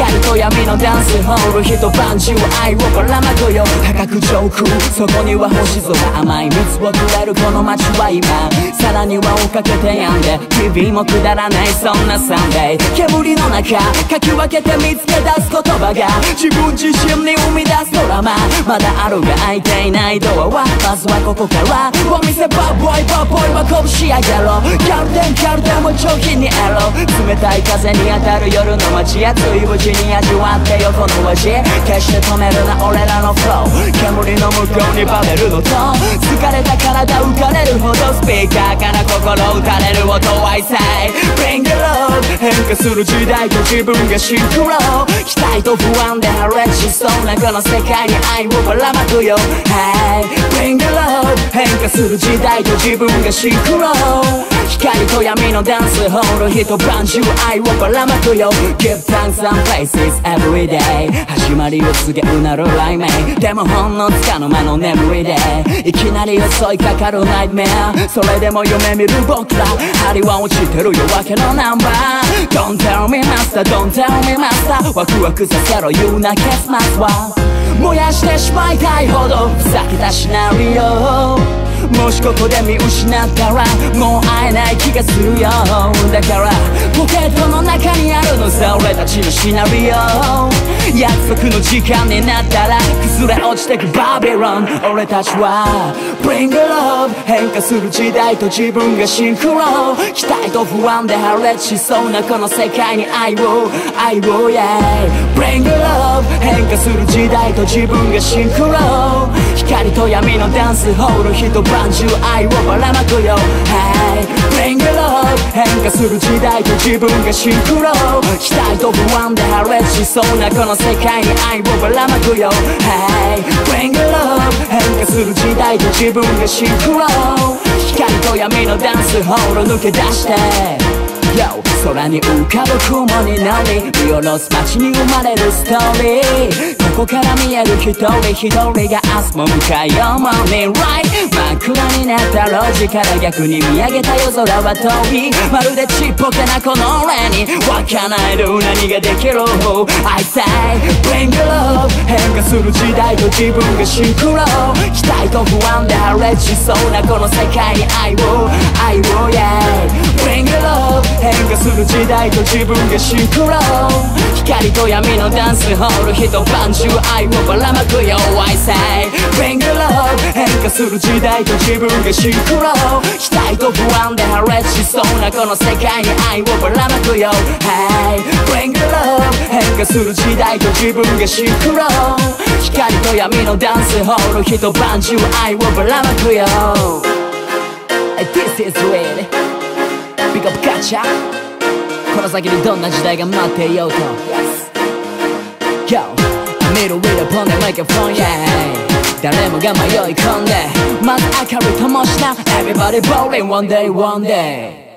光と闇のダンスホール一晩中愛をばらまくよ。高く上空そこには星空甘い蜜をくれるこの街は今さらには追っかけてやんで日々もくだらないそんなサンデー。煙の中かき分けて見つけ出す言葉が自分自身に生み出すドラマ。まだあるが開いていないドアはまずはここから。お店バーボイバーボーイは拳上げろ。ギャルデンギャルデンも上品にエロ。冷たい風に当たる夜の街熱いうちに味わってよこの味決して止めるな俺らのフロー煙の向こうにバベルのトーン疲れた体浮かれるほどスピーカーから心打たれる音 I say Bring the love 変化する時代と自分がシンクロ。期待と不安で破裂しそうなこの世界に愛をばらまくよ。Hey Bring the love 変化する時代と自分がシンクロ光と闇のダンスホール一晩中愛をばらまくよ。Give thanks and places every day 始まりを告げうなる雷鳴でもほんのつかの間の眠りで。いきなり襲いかかるナイトメアそれでも夢見る僕ら。針は落ちてる夜明けのナンバー。Don't tell me master don't tell me master ワクワクさせろ言うな結末は燃やしてしまいたいほどふざけたシナリオもしここで見失ったらもう会えない気がするよ。だからポケットの中にあるのさ俺たちのシナリオ。約束の時間になったら崩れ落ちてくバビロン。俺たちは Bring a love 変化する時代と自分がシンクロ。期待と不安で破裂しそうなこの世界に愛を。愛を Yeah Bring love 変化する時代と自分がシンクロ。光と闇のダンスホール一晩中愛をばらまくよ。Hey Bring a love 変化する時代と自分がシンクロ。期待と不安で破裂しそうなこの世界に愛をばらまくよ。Hey Bring a love 変化する時代と自分がシンクロ。光と闇のダンスホール抜け出して。空に浮かぶ雲になり見下ろす街に生まれるストーリー。ここから見える一人一人が明日も迎えようもに Right? 真っ暗になった路地から逆に見上げた夜空は遠い。まるでちっぽけなこの俺にわかないる何ができる。I say Bring your love. 変化する時代と自分がシンクロ。期待と不安で破裂しそうなこの世界に愛を愛をする時代と自分がシンクロ光と闇のダンスホール一晩中愛をばらまくよ I say Bring your love 変化する時代と自分がシンクロ。期待と不安で破裂しそうなこの世界に愛をばらまくよ。Hey Bring your love 変化する時代と自分がシンクロ。光と闇のダンスホール一晩中愛をばらまくよ。This is real Big up ガチャこの先にどんな時代が待っていようと Yo Middle with a pony microphone yeah 誰もが迷い込んでまず明るい灯しな Everybody bowling one day one day